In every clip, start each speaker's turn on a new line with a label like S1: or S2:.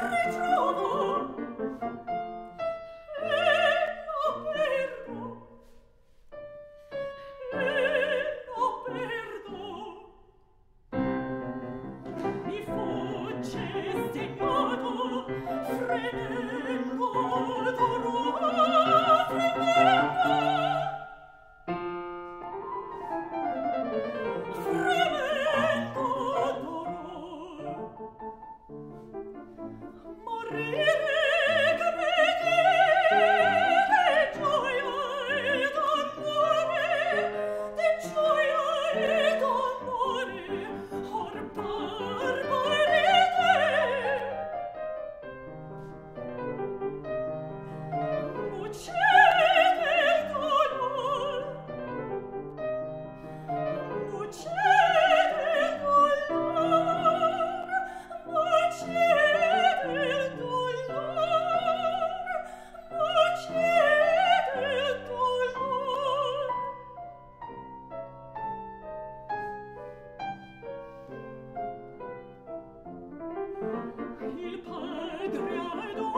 S1: Bye. morire!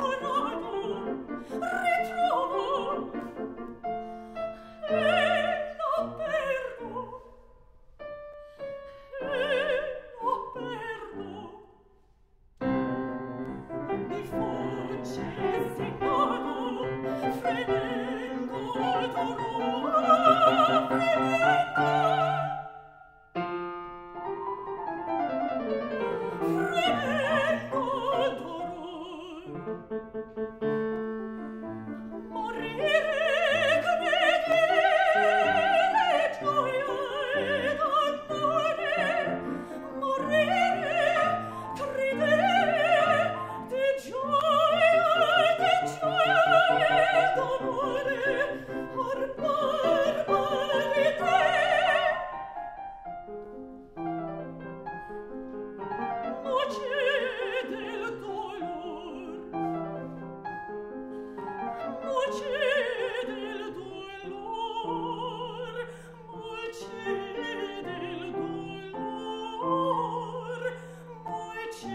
S1: Oh, no. 是